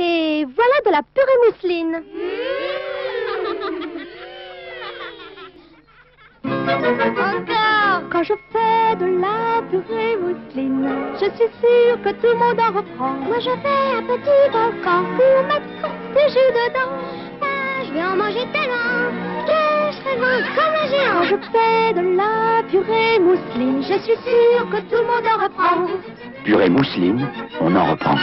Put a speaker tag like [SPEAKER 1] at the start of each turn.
[SPEAKER 1] Et voilà de la purée mousseline.
[SPEAKER 2] Encore
[SPEAKER 1] Quand je fais de la purée mousseline, je suis sûre que tout le monde en reprend.
[SPEAKER 2] Moi je fais un petit volcan
[SPEAKER 1] Pour mettre du jus dedans.
[SPEAKER 2] Je vais en manger tellement que je serai grosse comme un géant.
[SPEAKER 1] Quand je fais de la purée mousseline, je suis sûre que tout le monde en reprend.
[SPEAKER 3] Purée mousseline, on en reprend.